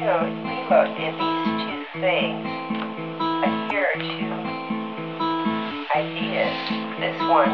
think about if these two things adhere to ideas. This one.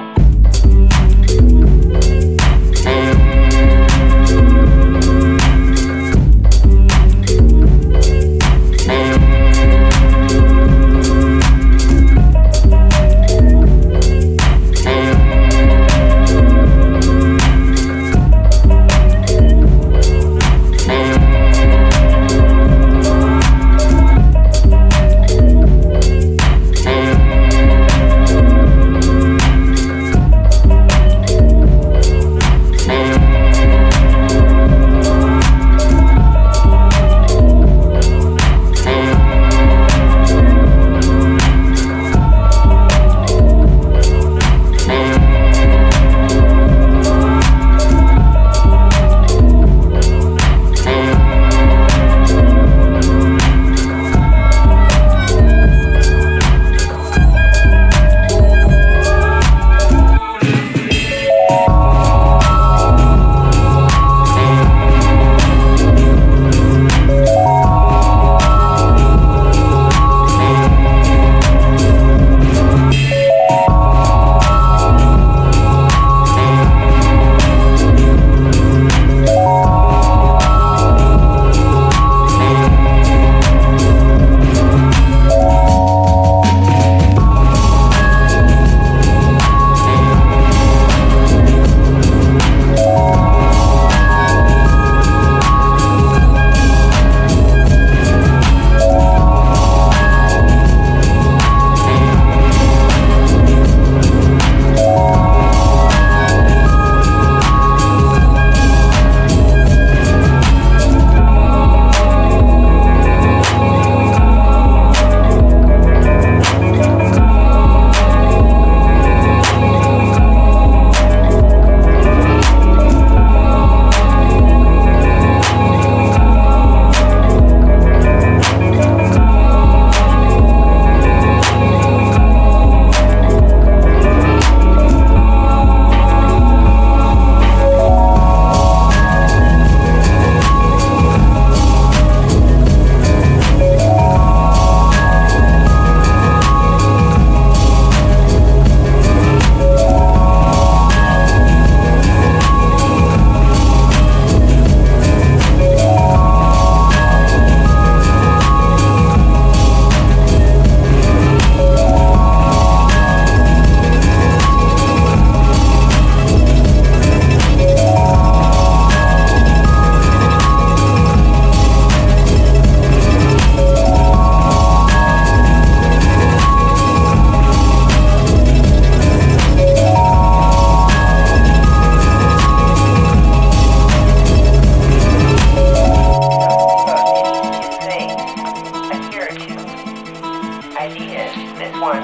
One,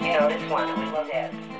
you know, this one. We it's that